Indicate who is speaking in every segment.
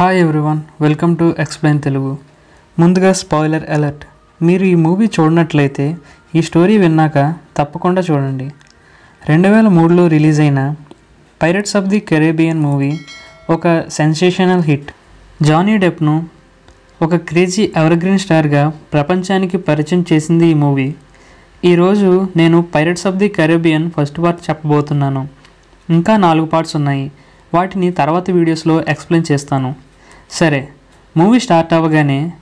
Speaker 1: Hi everyone welcome to explain Telugu ముందుగా spoiler alert మీరు ఈ మూవీ చూడనట్లయితే ఈ స్టోరీ విన్నాక తప్పకుండా చూడండి. రెండు వేల మూడులో రిలీజ్ అయిన pirates of the Caribbean movie ఒక సెన్సేషనల్ హిట్ జానీ డెప్ను ఒక క్రేజీ ఎవర్గ్రీన్ స్టార్గా ప్రపంచానికి పరిచయం చేసింది ఈ మూవీ ఈరోజు నేను pirates of the Caribbean first part చెప్పబోతున్నాను. ఇంకా నాలుగు పార్ట్స్ ఉన్నాయి. వాటిని తర్వాత వీడియోస్లో ఎక్స్ప్లెయిన్ చేస్తాను. సరే మూవీ స్టార్ట్ అవ్వగానే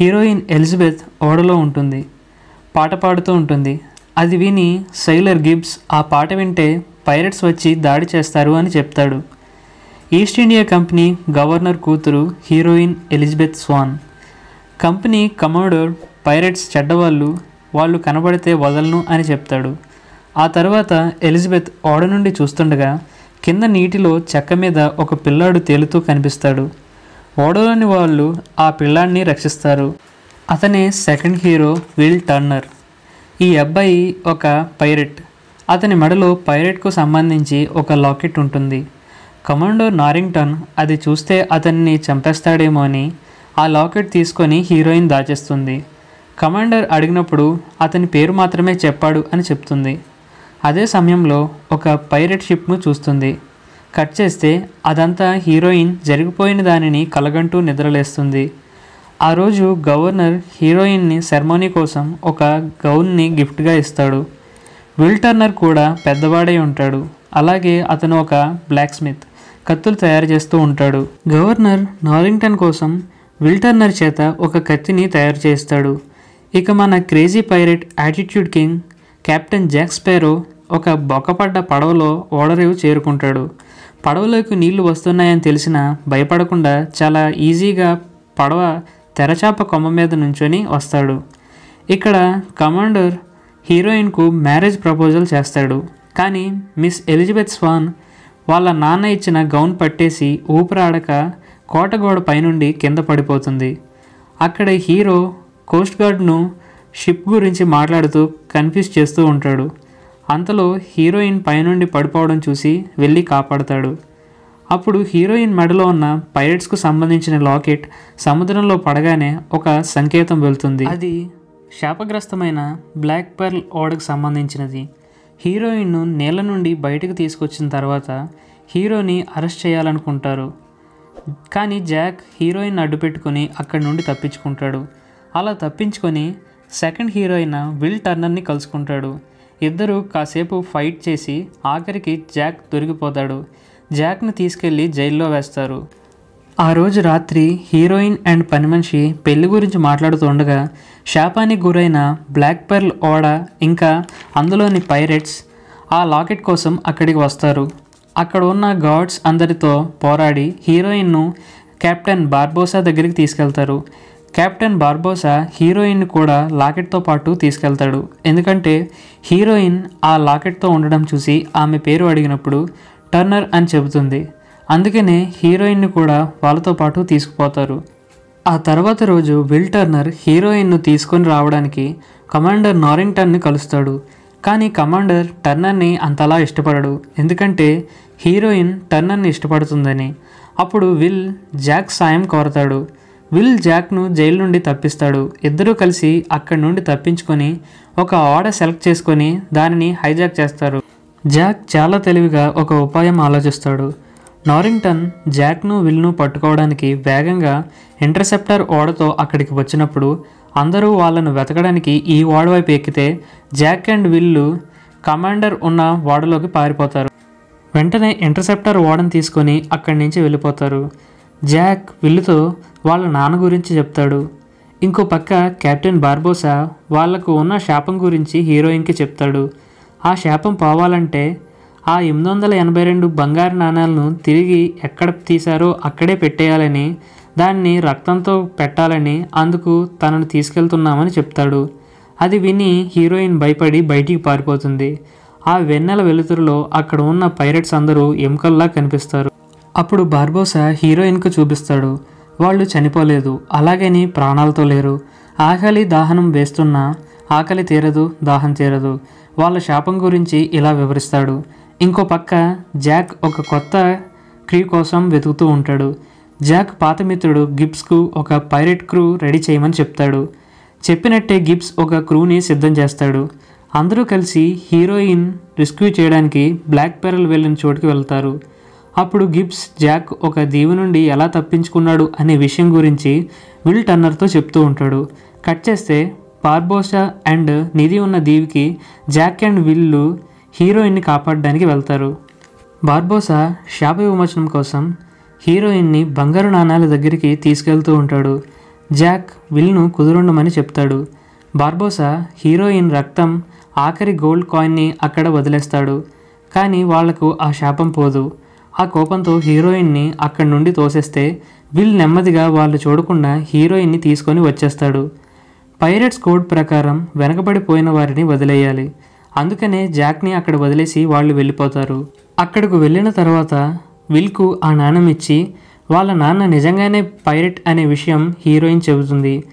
Speaker 1: హీరోయిన్ ఎలిజబెత్ ఓడలో ఉంటుంది. పాట పాడుతూ ఉంటుంది. అది విని సైలర్ గిబ్స్ ఆ పాట వింటే పైరట్స్ వచ్చి దాడి చేస్తారు అని చెప్తాడు. ఈస్ట్ ఇండియా కంపెనీ గవర్నర్ కూతురు heroine Elizabeth Swann. Company commodore pirates చెడ్డవాళ్ళు వాళ్ళు కనబడితే వదలను అని చెప్తాడు. ఆ తర్వాత ఎలిజబెత్ ఓడ నుండి చూస్తుండగా కింద నీటిలో చెక్క మీద ఒక పిల్లాడు తేలుతూ కనిపిస్తాడు. ఓడలోని వాళ్ళు ఆ పిల్లాడిని రక్షిస్తారు. అతనే సెకండ్ హీరో విల్ టర్నర్. ఈ అబ్బాయి ఒక పైరెట్. అతని మెడలో పైరెట్కు సంబంధించి ఒక లాకెట్ ఉంటుంది. కమాండో నారింగ్టన్ అది చూస్తే అతన్ని చంపేస్తాడేమో అని ఆ లాకెట్ తీసుకొని హీరోయిన్ దాచేస్తుంది. కమాండర్ అడిగినప్పుడు అతని పేరు మాత్రమే చెప్పాడు అని చెప్తుంది. అదే సమయంలో ఒక పైరెట్ షిప్ను చూస్తుంది. కట్ చేస్తే అదంతా హీరోయిన్ జరిగిపోయిన దానిని కలగంటూ నిద్రలేస్తుంది. ఆ రోజు గవర్నర్ హీరోయిన్ని సెరమోనీ కోసం ఒక గౌన్ని గిఫ్ట్గా ఇస్తాడు. విల్ టర్నర్ కూడా పెద్దవాడై ఉంటాడు. అలాగే అతను ఒక బ్లాక్ స్మిత్ కత్తులు తయారు చేస్తూ ఉంటాడు. గవర్నర్ నారింగ్టన్ కోసం విల్ టర్నర్ చేత ఒక కత్తిని తయారు చేస్తాడు ఇక మన crazy pirate attitude king captain Jack Sparrow ఒక బొక్కపడ్డ పడవలో ఓడరేవు చేరుకుంటాడు. పడవలోకి నీళ్ళు వస్తున్నాయని తెలిసినా భయపడకుండా చాలా ఈజీగా పడవ తెరచాప కొమ్మ మీద నుంచొని వస్తాడు. ఇక్కడ కమాండర్ హీరోయిన్కు మ్యారేజ్ ప్రపోజల్ చేస్తాడు. కానీ మిస్ ఎలిజబెత్ స్వాన్ వాళ్ళ నాన్న ఇచ్చిన గౌన్ పట్టేసి ఊపిరాడక కోటగోడ పైనుండి కింద పడిపోతుంది. అక్కడ హీరో కోస్ట్ గార్డ్ను షిప్ గురించి మాట్లాడుతూ కన్ఫ్యూజ్ చేస్తూ ఉంటాడు. అంతలో హీరోయిన్ పైనుండి పడిపోవడం చూసి వెళ్ళి కాపాడతాడు. అప్పుడు హీరోయిన్ మెడలో ఉన్న పైరట్స్కు సంబంధించిన లాకెట్ సముద్రంలో పడగానే ఒక సంకేతం వెళ్తుంది. అది శాపగ్రస్తమైన బ్లాక్ పర్ల్ ఓడకు సంబంధించినది. హీరోయిన్ను నేల నుండి బయటకు తీసుకొచ్చిన తర్వాత హీరోని అరెస్ట్ చేయాలనుకుంటారు. కానీ జాక్ హీరోయిన్ అడ్డుపెట్టుకుని అక్కడి నుండి తప్పించుకుంటాడు. అలా తప్పించుకొని సెకండ్ హీరోయిన్ విల్ టర్నర్ని కలుసుకుంటాడు. ఇద్దరు కాసేపు ఫైట్ చేసి ఆఖరికి జాక్ దొరికిపోతాడు. జాక్ని తీసుకెళ్ళి జైల్లో వేస్తారు. ఆ రోజు రాత్రి హీరోయిన్ అండ్ పని మనిషి పెళ్ళి గురించి మాట్లాడుతూ ఉండగా శాపానికి గురైన బ్లాక్ పర్ల్ ఓడ ఇంకా అందులోని పైరెట్స్ ఆ లాకెట్ కోసం అక్కడికి వస్తారు. అక్కడ ఉన్న గాడ్స్ అందరితో పోరాడి హీరోయిన్ను కెప్టెన్ బార్బోసా దగ్గరికి తీసుకెళ్తారు. కెప్టెన్ బార్బోసా హీరోయిన్ కూడా లాకెట్తో పాటు తీసుకెళ్తాడు. ఎందుకంటే హీరోయిన్ ఆ లాకెట్తో ఉండడం చూసి ఆమె పేరు అడిగినప్పుడు టర్నర్ అని చెబుతుంది. అందుకనే హీరోయిన్ని కూడా వాళ్ళతో పాటు తీసుకుపోతారు. ఆ తర్వాత రోజు విల్ టర్నర్ హీరోయిన్ను తీసుకొని రావడానికి కమాండర్ నారింగ్టన్ని కలుస్తాడు. కానీ కమాండర్ టర్నర్ని అంతలా ఇష్టపడడు. ఎందుకంటే హీరోయిన్ టర్నర్ని ఇష్టపడుతుందని. అప్పుడు విల్ జాక్ సాయం కోరతాడు. విల్ జాక్ను జైలు నుండి తప్పిస్తాడు. ఇద్దరూ కలిసి అక్కడి నుండి తప్పించుకొని ఒక ఓడ సెలెక్ట్ చేసుకొని దానిని హైజాక్ చేస్తారు. జాక్ చాలా తెలివిగా ఒక ఉపాయం ఆలోచిస్తాడు. నారింగ్టన్ జాక్ను విల్ను పట్టుకోవడానికి వేగంగా ఇంటర్సెప్టర్ ఓడతో అక్కడికి వచ్చినప్పుడు అందరూ వాళ్ళను వెతకడానికి ఈ ఓడ వైపు ఎక్కితే జాక్ అండ్ విల్లు కమాండర్ ఉన్న ఓడలోకి పారిపోతారు. వెంటనే ఇంటర్సెప్టర్ ఓడను తీసుకొని అక్కడి నుంచి వెళ్ళిపోతారు. జాక్ విల్లుతో వాళ్ళ నాన్న గురించి చెప్తాడు. ఇంకో పక్క కెప్టెన్ బార్బోసా వాళ్ళకు ఉన్న శాపం గురించి హీరోయిన్కి చెప్తాడు. ఆ శాపం పోవాలంటే ఆ ఎనిమిది వందల ఎనభై రెండు బంగారు నాణాలను తిరిగి ఎక్కడ తీశారో అక్కడే పెట్టేయాలని దాన్ని రక్తంతో పెట్టాలని అందుకు తనను తీసుకెళ్తున్నామని చెప్తాడు. అది విని హీరోయిన్ భయపడి బయటికి పారిపోతుంది. ఆ వెన్నెల వెలుతురులో అక్కడ ఉన్న పైరట్స్ అందరూ ఎముకల్లా కనిపిస్తారు. అప్పుడు బార్బోసా హీరోయిన్కు చూపిస్తాడు. వాళ్ళు చనిపోలేదు. అలాగని ప్రాణాలతో లేరు. ఆకలి దాహనం వేస్తున్నా ఆకలి తీరదు దాహం తీరదు. వాళ్ళ శాపం గురించి ఇలా వివరిస్తాడు. ఇంకో పక్క జాక్ ఒక కొత్త క్రీ కోసం వెతుకుతూ ఉంటాడు. జాక్ పాత మిత్రుడు గిబ్స్కు ఒక పైరెట్ క్రూ రెడీ చేయమని చెప్తాడు. చెప్పినట్టే గిబ్స్ ఒక క్రూని సిద్ధం చేస్తాడు. అందరూ కలిసి హీరోయిన్ రెస్క్యూ చేయడానికి బ్లాక్ పెరల్ వెళ్ళిన చోటుకి వెళ్తారు. అప్పుడు గిబ్స్ జాక్ ఒక దీవి నుండి ఎలా తప్పించుకున్నాడు అనే విషయం గురించి విల్ టన్నర్తో చెప్తూ ఉంటాడు. కట్ చేస్తే బార్బోసా అండ్ నిధి ఉన్న దీవికి జాక్ అండ్ విల్లు హీరోయిన్ని కాపాడడానికి వెళ్తారు. బార్బోసా శాప విమోచనం కోసం హీరోయిన్ని బంగారు నాణాల దగ్గరికి తీసుకెళ్తూ ఉంటాడు. జాక్ విల్ను కుదురుండమని చెప్తాడు. బార్బోసా హీరోయిన్ రక్తం ఆఖరి గోల్డ్ కాయిన్ని అక్కడ వదిలేస్తాడు. కానీ వాళ్ళకు ఆ శాపం పోదు. ఆ కోపంతో హీరోయిన్ని అక్కడి నుండి తోసేస్తే విల్ నెమ్మదిగా వాళ్ళు చూడకుండా హీరోయిన్ని తీసుకొని వచ్చేస్తాడు. పైరెట్స్ కోడ్ ప్రకారం వెనకబడిపోయిన వారిని వదిలేయాలి. అందుకనే జాక్ని అక్కడ వదిలేసి వాళ్ళు వెళ్ళిపోతారు. అక్కడకు వెళ్ళిన తర్వాత విల్కు ఆ నాణం ఇచ్చి వాళ్ళ నాన్న నిజంగానే పైరెట్ అనే విషయం హీరోయిన్ చెబుతుంది.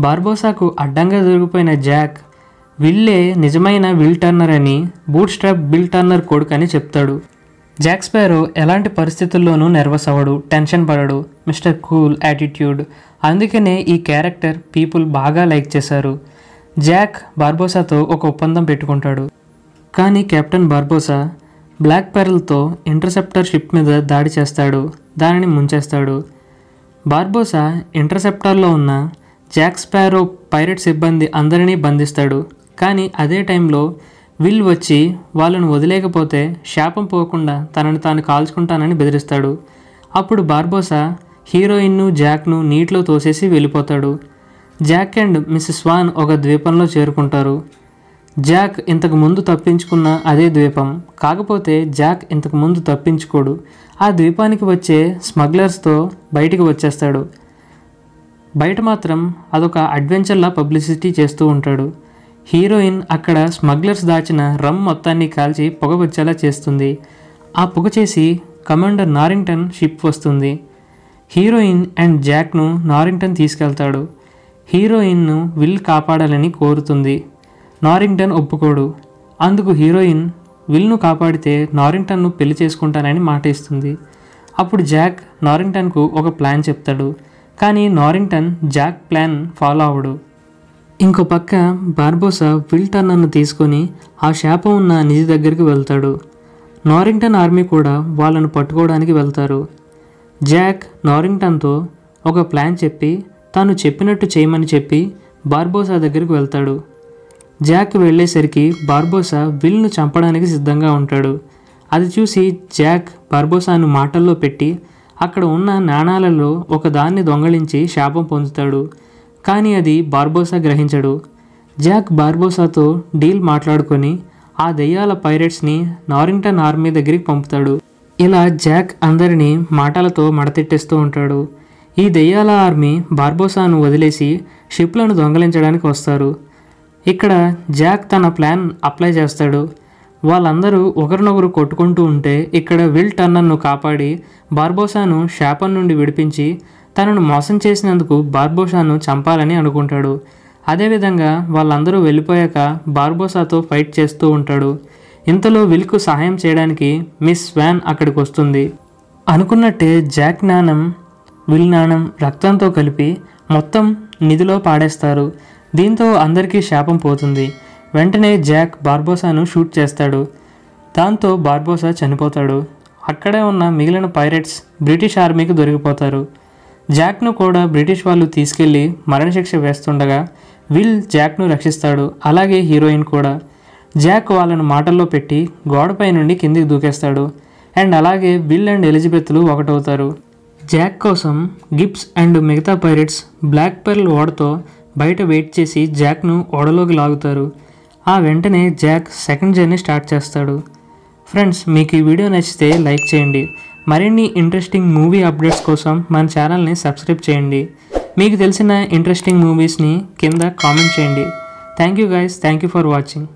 Speaker 1: బార్బోసాకు అడ్డంగా దొరికిపోయిన జాక్ విల్లే నిజమైన విల్ టర్నర్ అని బూట్ స్ట్రాప్ బిల్ టర్నర్ కొడుకు అని చెప్తాడు. జాక్ స్పారో ఎలాంటి పరిస్థితుల్లోనూ నెర్వస్ అవ్వడు టెన్షన్ పడడు మిస్టర్ కూల్ యాటిట్యూడ్ అందుకనే ఈ క్యారెక్టర్ పీపుల్ బాగా లైక్ చేశారు. జాక్ బార్బోసాతో ఒక ఒప్పందం పెట్టుకుంటాడు. కానీ కెప్టెన్ బార్బోసా బ్లాక్ పెరల్తో ఇంటర్సెప్టర్ షిప్ మీద దాడి చేస్తాడు దానిని ముంచేస్తాడు. బార్బోసా ఇంటర్సెప్టర్లో ఉన్న జాక్ స్పారో పైరట్ సిబ్బంది అందరినీ బంధిస్తాడు. కానీ అదే టైంలో విల్ వచ్చి వాళ్ళను వదిలేకపోతే శాపం పోకుండా తనను తాను కాల్చుకుంటానని బెదిరిస్తాడు. అప్పుడు బార్బోసా హీరోయిన్ను జాక్ను నీటిలో తోసేసి వెళ్ళిపోతాడు. జాక్ అండ్ మిస్సెస్ వాన్ ఒక ద్వీపంలో చేరుకుంటారు. జాక్ ఇంతకు ముందు తప్పించుకున్న అదే ద్వీపం. కాకపోతే జాక్ ఇంతకు ముందు తప్పించుకోడు. ఆ ద్వీపానికి వచ్చే స్మగ్లర్స్తో బయటికి వచ్చేస్తాడు. బయట మాత్రం అదొక అడ్వెంచర్లా పబ్లిసిటీ చేస్తూ ఉంటాడు. హీరోయిన్ అక్కడ స్మగ్లర్స్ దాచిన రమ్ మొత్తాన్ని కాల్చి పొగ వచ్చేలా చేస్తుంది. ఆ పొగ చేసి కమాండర్ నారింగ్టన్ షిప్ వస్తుంది. హీరోయిన్ అండ్ జాక్ను నారింగ్టన్ తీసుకెళ్తాడు. హీరోయిన్ను విల్ కాపాడాలని కోరుతుంది. నారింగ్టన్ ఒప్పుకోడు. అందుకు హీరోయిన్ విల్ను కాపాడితే నారింగ్టన్ను పెళ్ళి చేసుకుంటానని మాట ఇస్తుంది. అప్పుడు జాక్ నారింగ్టన్కు ఒక ప్లాన్ చెప్తాడు. కానీ నారింగ్టన్ జాక్ ప్లాన్ ఫాలో అవడు. ఇంకో పక్క బార్బోసా విల్ తీసుకొని ఆ శాపం ఉన్న నిధి దగ్గరికి వెళ్తాడు. నారింగ్టన్ ఆర్మీ కూడా వాళ్ళను పట్టుకోవడానికి వెళ్తారు. జాక్ నారింగ్టన్తో ఒక ప్లాన్ చెప్పి తాను చెప్పినట్టు చేయమని చెప్పి బార్బోసా దగ్గరికి వెళ్తాడు. జాక్ వెళ్ళేసరికి బార్బోసా విల్ను చంపడానికి సిద్ధంగా ఉంటాడు. అది చూసి జాక్ బార్బోసాను మాటల్లో పెట్టి అక్కడ ఉన్న నాణాలలో ఒక దాన్ని దొంగలించి శాపం పొందుతాడు. కానీ అది బార్బోసా గ్రహించడు. జాక్ బార్బోసాతో డీల్ మాట్లాడుకొని ఆ దెయ్యాల పైరెట్స్ని నారింగ్టన్ ఆర్మీ దగ్గరికి పంపుతాడు. ఇలా జాక్ అందరినీ మాటలతో మడతెట్టేస్తూ ఉంటాడు. ఈ దెయ్యాల ఆర్మీ బార్బోసాను వదిలేసి షిప్లను దొంగలించడానికి వస్తారు. ఇక్కడ జాక్ తన ప్లాన్ అప్లై చేస్తాడు. వాళ్ళందరూ ఒకరినొకరు కొట్టుకుంటూ ఉంటే ఇక్కడ విల్ టన్నర్ను కాపాడి బార్బోసాను శాపం నుండి విడిపించి తనను మోసం చేసినందుకు బార్బోసాను చంపాలని అనుకుంటాడు. అదేవిధంగా వాళ్ళందరూ వెళ్ళిపోయాక బార్బోసాతో ఫైట్ చేస్తూ ఉంటాడు. ఇంతలో విల్కు సహాయం చేయడానికి మిస్ వ్యాన్ అక్కడికి వస్తుంది. అనుకున్నట్టే జాక్ నాణం విల్ నాణం రక్తంతో కలిపి మొత్తం నిధిలో పాడేస్తారు. దీంతో అందరికీ శాపం పోతుంది. వెంటనే జాక్ బార్బోసాను షూట్ చేస్తాడు. దాంతో బార్బోసా చనిపోతాడు. అక్కడే ఉన్న మిగిలిన పైరట్స్ బ్రిటిష్ ఆర్మీకి దొరికిపోతారు. జాక్ను కూడా బ్రిటిష్ వాళ్ళు తీసుకెళ్ళి మరణశిక్ష వేస్తుండగా విల్ జాక్ను రక్షిస్తాడు. అలాగే హీరోయిన్ కూడా. జాక్ వాళ్ళను మాటల్లో పెట్టి గోడపై నుండి కిందికి దూకేస్తాడు. అండ్ అలాగే విల్ అండ్ ఎలిజబెత్లు ఒకటవుతారు. జాక్ కోసం గిబ్స్ అండ్ మిగతా పైరెట్స్ బ్లాక్ పెర్ల్ ఓడతో బయట వెయిట్ చేసి జాక్ను ఓడలోకి లాగుతారు. ఆ వెంటనే జాక్ సెకండ్ జర్నీ స్టార్ట్ చేస్తాడు. ఫ్రెండ్స్ మీకు ఈ వీడియో నచ్చితే లైక్ చేయండి. మరిన్ని ఇంట్రెస్టింగ్ మూవీ అప్డేట్స్ కోసం మన ఛానల్ని సబ్స్క్రైబ్ చేయండి. మీకు తెలిసిన ఇంట్రెస్టింగ్ మూవీస్ని కింద కామెంట్ చేయండి. Thank you guys thank you for watching